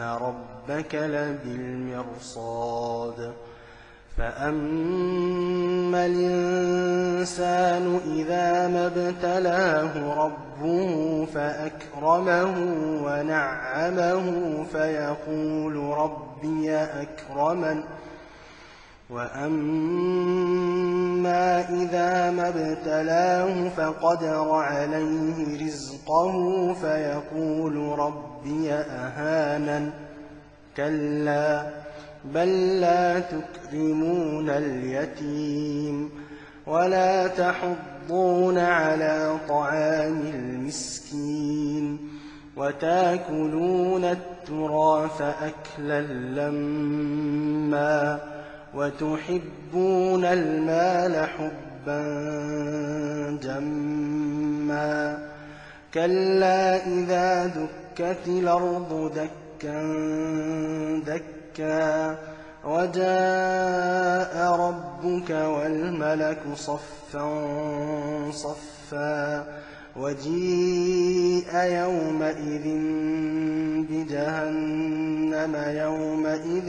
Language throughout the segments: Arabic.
ربك لبالمرصاد فأما الإنسان إذا ما ابتلاه ربه فأكرمه ونعمه فيقول ربي أكرمن وأما إذا ما ابتلاه فقدر عليه رزقه فيقول ربي أهانن كلا بل لا تكرمون اليتيم ولا تحضون على طعام المسكين وتاكلون التراث أكلا لما وتحبون المال حبا جما كلا إذا دكت الأرض دكا دكا وجاء ربك والملك صفا صفا وجيء يومئذ بجهنم يومئذ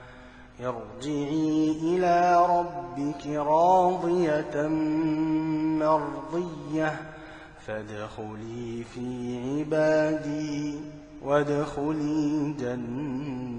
ارجعي إلى ربك راضية مرضية فادخلي في عبادي وادخلي جنتي.